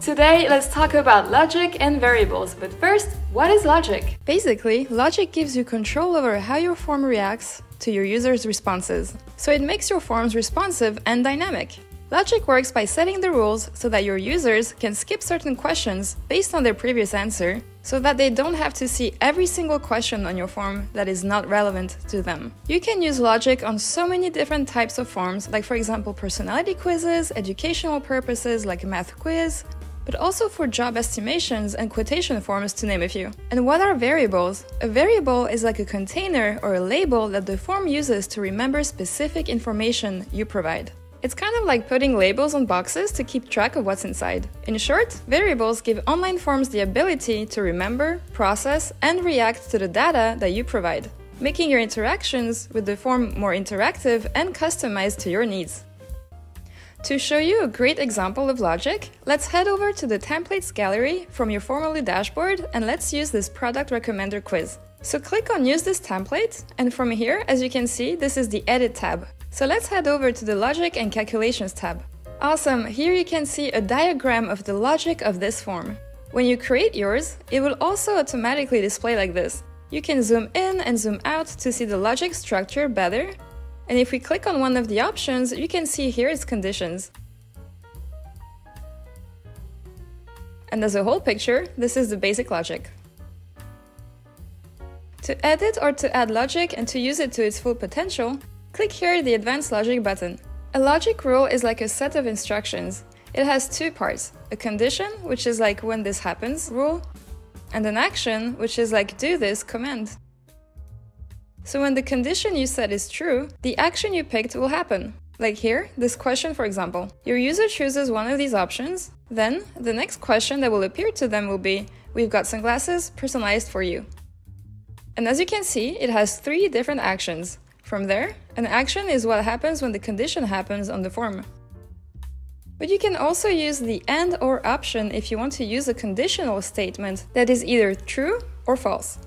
Today, let's talk about logic and variables, but first, what is logic? Basically, logic gives you control over how your form reacts to your user's responses, so it makes your forms responsive and dynamic. Logic works by setting the rules so that your users can skip certain questions based on their previous answer, so that they don't have to see every single question on your form that is not relevant to them. You can use logic on so many different types of forms, like for example personality quizzes, educational purposes like a math quiz, but also for job estimations and quotation forms to name a few. And what are variables? A variable is like a container or a label that the form uses to remember specific information you provide. It's kind of like putting labels on boxes to keep track of what's inside. In short, variables give online forms the ability to remember, process, and react to the data that you provide, making your interactions with the form more interactive and customized to your needs. To show you a great example of logic, let's head over to the templates gallery from your Formaloo dashboard and let's use this product recommender quiz. So click on use this template and from here, as you can see, this is the edit tab. So let's head over to the Logic and Calculations tab. Awesome, here you can see a diagram of the logic of this form. When you create yours, it will also automatically display like this. You can zoom in and zoom out to see the logic structure better. And if we click on one of the options, you can see here its conditions. And as a whole picture, this is the basic logic. To edit or to add logic and to use it to its full potential, Click here the Advanced Logic button. A logic rule is like a set of instructions. It has two parts, a condition, which is like when this happens rule, and an action, which is like do this command. So when the condition you set is true, the action you picked will happen. Like here, this question for example. Your user chooses one of these options, then the next question that will appear to them will be, we've got sunglasses personalized for you. And as you can see, it has three different actions. From there, an action is what happens when the condition happens on the form. But you can also use the AND OR option if you want to use a conditional statement that is either true or false.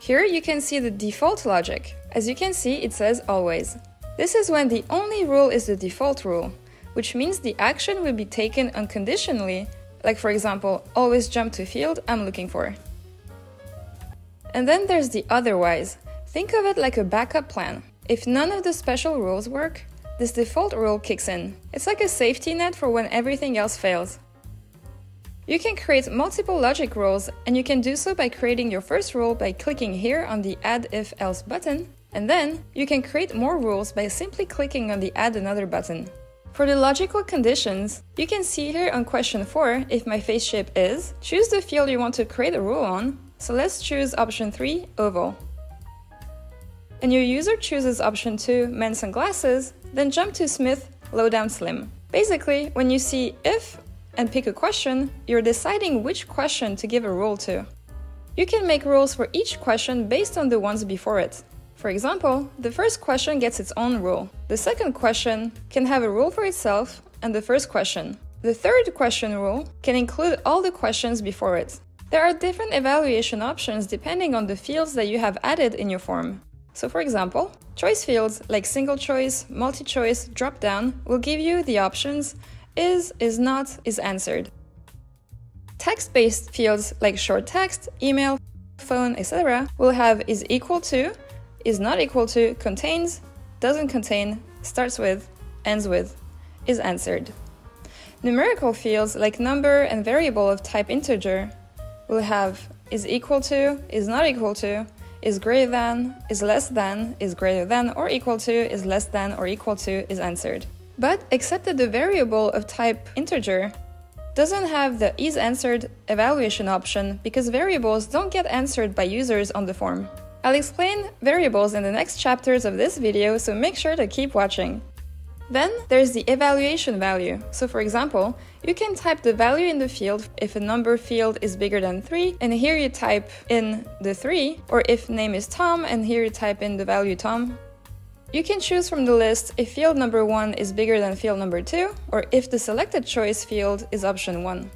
Here you can see the default logic. As you can see, it says always. This is when the only rule is the default rule, which means the action will be taken unconditionally, like for example, always jump to field I'm looking for. And then there's the otherwise, Think of it like a backup plan. If none of the special rules work, this default rule kicks in. It's like a safety net for when everything else fails. You can create multiple logic rules, and you can do so by creating your first rule by clicking here on the Add If Else button, and then you can create more rules by simply clicking on the Add Another button. For the logical conditions, you can see here on question 4 if my face shape is, choose the field you want to create a rule on, so let's choose option 3, oval and your user chooses option 2, men's sunglasses, then jump to Smith, Lowdown Slim. Basically, when you see if and pick a question, you're deciding which question to give a rule to. You can make rules for each question based on the ones before it. For example, the first question gets its own rule. The second question can have a rule for itself and the first question. The third question rule can include all the questions before it. There are different evaluation options depending on the fields that you have added in your form. So for example, choice fields like single choice, multi-choice, drop-down will give you the options is, is not, is answered. Text-based fields like short text, email, phone, etc. will have is equal to, is not equal to, contains, doesn't contain, starts with, ends with, is answered. Numerical fields like number and variable of type integer will have is equal to, is not equal to, is greater than, is less than, is greater than or equal to, is less than or equal to is answered. But except that the variable of type integer doesn't have the is answered evaluation option because variables don't get answered by users on the form. I'll explain variables in the next chapters of this video, so make sure to keep watching. Then there's the evaluation value. So for example, you can type the value in the field if a number field is bigger than 3, and here you type in the 3, or if name is Tom, and here you type in the value Tom. You can choose from the list if field number 1 is bigger than field number 2, or if the selected choice field is option 1.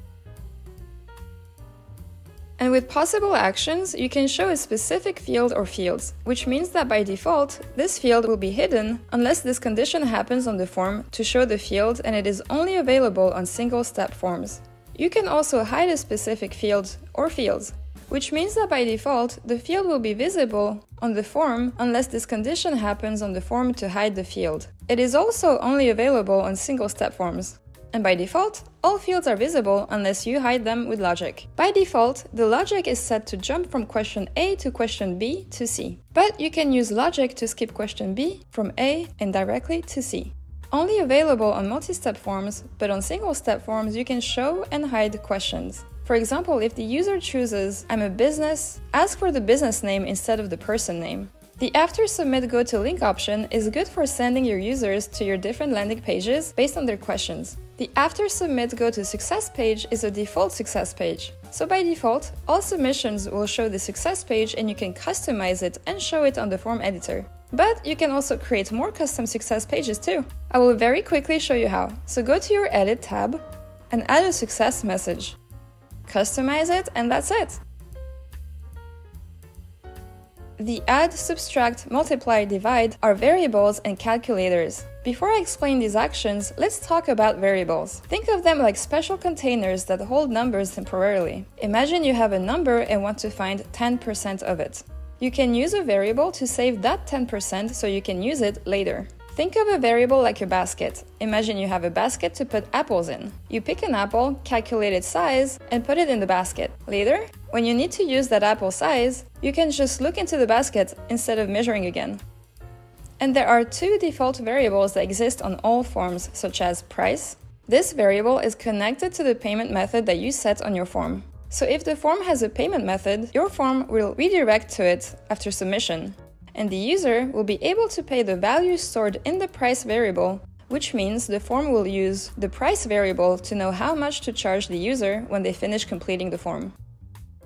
And with possible actions, you can show a specific field or fields, which means that by default, this field will be hidden unless this condition happens on the form to show the field and it is only available on single-step forms. You can also hide a specific field or fields, which means that by default, the field will be visible on the form unless this condition happens on the form to hide the field. It is also only available on single-step forms. And by default, all fields are visible unless you hide them with logic. By default, the logic is set to jump from question A to question B to C. But you can use logic to skip question B from A and directly to C. Only available on multi-step forms, but on single-step forms you can show and hide questions. For example, if the user chooses I'm a business, ask for the business name instead of the person name. The After Submit Go to Link option is good for sending your users to your different landing pages based on their questions. The After Submit Go to Success page is a default success page. So by default, all submissions will show the success page and you can customize it and show it on the form editor. But you can also create more custom success pages too. I will very quickly show you how. So go to your Edit tab and add a success message. Customize it and that's it. The add, subtract, multiply, divide are variables and calculators. Before I explain these actions, let's talk about variables. Think of them like special containers that hold numbers temporarily. Imagine you have a number and want to find 10% of it. You can use a variable to save that 10% so you can use it later. Think of a variable like a basket. Imagine you have a basket to put apples in. You pick an apple, calculate its size, and put it in the basket. Later, when you need to use that apple size, you can just look into the basket instead of measuring again. And there are two default variables that exist on all forms, such as price. This variable is connected to the payment method that you set on your form. So if the form has a payment method, your form will redirect to it after submission, and the user will be able to pay the value stored in the price variable, which means the form will use the price variable to know how much to charge the user when they finish completing the form.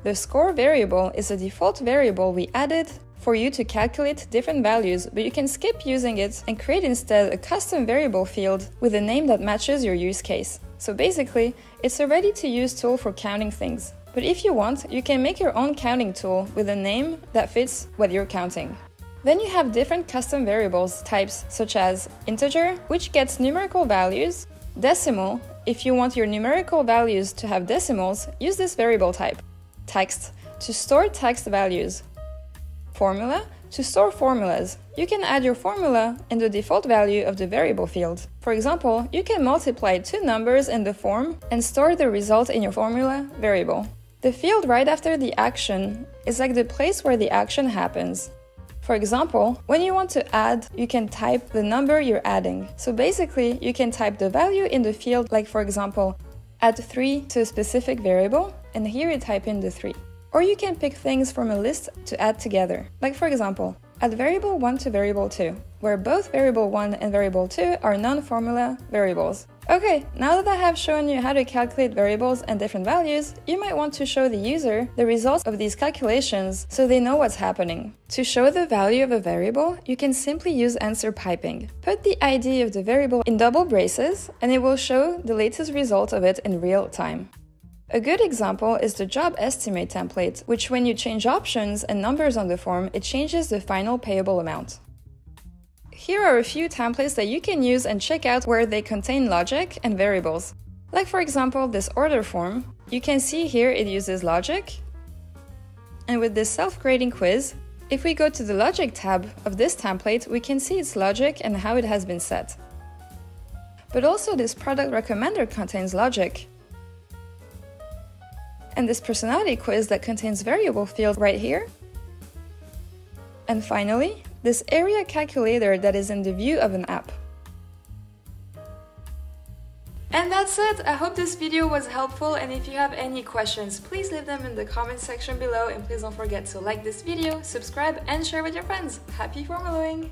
The score variable is a default variable we added for you to calculate different values, but you can skip using it and create instead a custom variable field with a name that matches your use case. So basically, it's a ready to use tool for counting things. But if you want, you can make your own counting tool with a name that fits what you're counting. Then you have different custom variables types such as integer, which gets numerical values, decimal, if you want your numerical values to have decimals, use this variable type. Text, to store text values. Formula, to store formulas. You can add your formula in the default value of the variable field. For example, you can multiply two numbers in the form and store the result in your formula variable. The field right after the action is like the place where the action happens. For example, when you want to add, you can type the number you're adding. So basically, you can type the value in the field, like for example, add 3 to a specific variable, and here you type in the 3. Or you can pick things from a list to add together. Like for example, add variable 1 to variable 2, where both variable 1 and variable 2 are non-formula variables. Okay, now that I have shown you how to calculate variables and different values, you might want to show the user the results of these calculations so they know what's happening. To show the value of a variable, you can simply use answer piping. Put the ID of the variable in double braces and it will show the latest result of it in real time. A good example is the job estimate template, which when you change options and numbers on the form, it changes the final payable amount. Here are a few templates that you can use and check out where they contain logic and variables. Like for example, this order form, you can see here it uses logic. And with this self-grading quiz, if we go to the logic tab of this template, we can see its logic and how it has been set. But also this product recommender contains logic. And this personality quiz that contains variable field right here. And finally, this area calculator that is in the view of an app. And that's it! I hope this video was helpful and if you have any questions, please leave them in the comment section below and please don't forget to like this video, subscribe and share with your friends. Happy formuling!